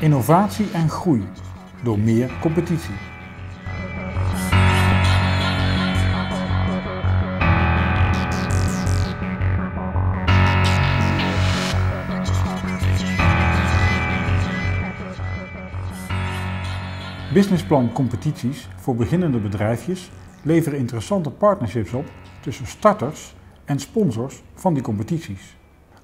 Innovatie en groei door meer competitie. Businessplan competities voor beginnende bedrijfjes leveren interessante partnerships op tussen starters en sponsors van die competities.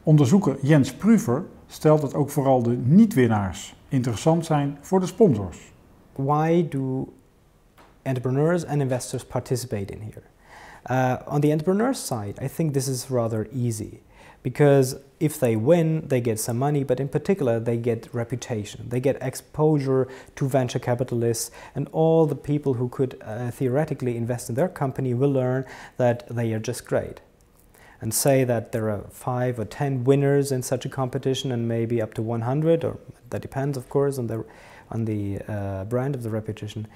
Onderzoeker Jens Pruver stelt dat ook vooral de niet-winnaars interessant zijn voor de sponsors. Why do entrepreneurs and investors participate in here? Uh, on the entrepreneur side, I think this is rather easy because if they win, they get some money, but in particular, they get reputation. They get exposure to venture capitalists, and all the people who could uh, theoretically invest in their company will learn that they are just great. And say that there are five or ten winners in such a competition, and maybe up to 100, or that depends, of course, on the on the uh, brand of the reputation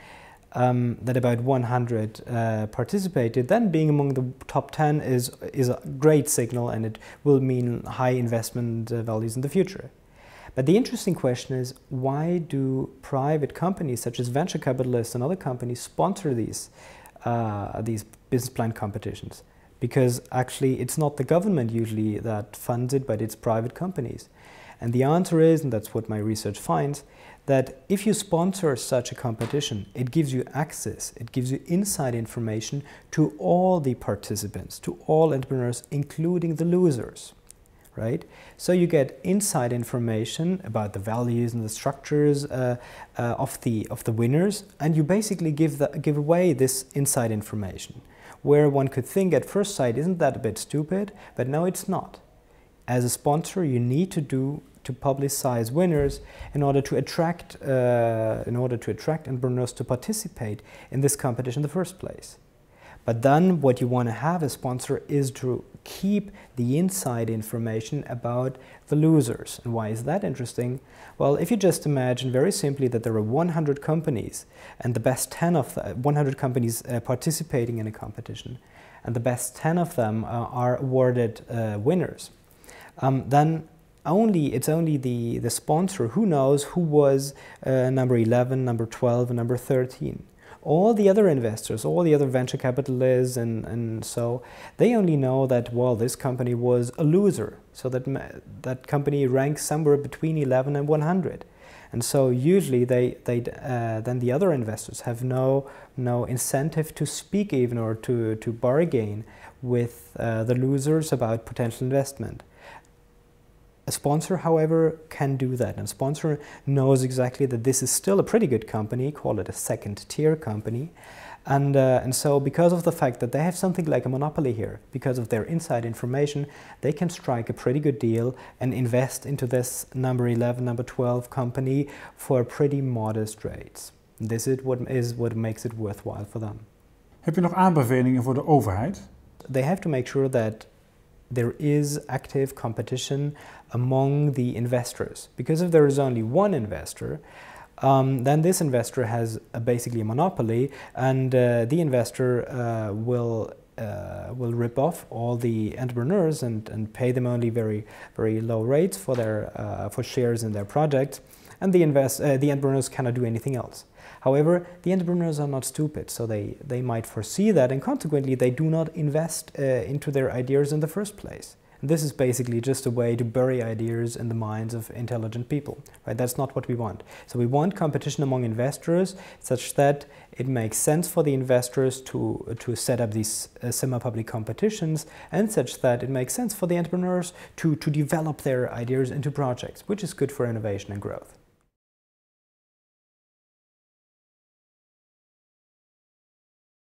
um, that about 100 uh, participated, then being among the top 10 is, is a great signal and it will mean high investment uh, values in the future. But the interesting question is why do private companies such as venture capitalists and other companies sponsor these, uh, these business plan competitions? Because actually it's not the government usually that funds it, but it's private companies. And the answer is, and that's what my research finds, that if you sponsor such a competition, it gives you access, it gives you inside information to all the participants, to all entrepreneurs, including the losers, right? So you get inside information about the values and the structures uh, uh, of, the, of the winners, and you basically give, the, give away this inside information, where one could think at first sight, isn't that a bit stupid? But no, it's not. As a sponsor, you need to do to publicize winners in order to attract uh, in order to attract entrepreneurs to participate in this competition in the first place. But then what you want to have as sponsor is to keep the inside information about the losers. And why is that interesting? Well, if you just imagine very simply that there are 100 companies and the best 10 of the 100 companies uh, participating in a competition and the best 10 of them uh, are awarded uh, winners, um, then only it's only the, the sponsor who knows who was uh, number 11, number 12, and number 13. All the other investors, all the other venture capitalists, and, and so they only know that, well, this company was a loser. So that, that company ranks somewhere between 11 and 100. And so usually they, they, uh, then the other investors have no, no incentive to speak even or to, to bargain with uh, the losers about potential investment. A sponsor, however, can do that. And a sponsor knows exactly that this is still a pretty good company, call it a second tier company. And, uh, and so because of the fact that they have something like a monopoly here, because of their inside information, they can strike a pretty good deal and invest into this number 11, number 12 company for pretty modest rates. This is what, is what makes it worthwhile for them. Heb je nog aanbevelingen voor de overheid? They have to make sure that there is active competition among the investors. Because if there is only one investor, um, then this investor has a, basically a monopoly, and uh, the investor uh, will uh, will rip off all the entrepreneurs and, and pay them only very very low rates for their uh, for shares in their project, and the invest uh, the entrepreneurs cannot do anything else. However, the entrepreneurs are not stupid, so they, they might foresee that, and consequently, they do not invest uh, into their ideas in the first place. And this is basically just a way to bury ideas in the minds of intelligent people. Right? That's not what we want. So we want competition among investors such that it makes sense for the investors to, to set up these uh, semi-public competitions and such that it makes sense for the entrepreneurs to, to develop their ideas into projects, which is good for innovation and growth.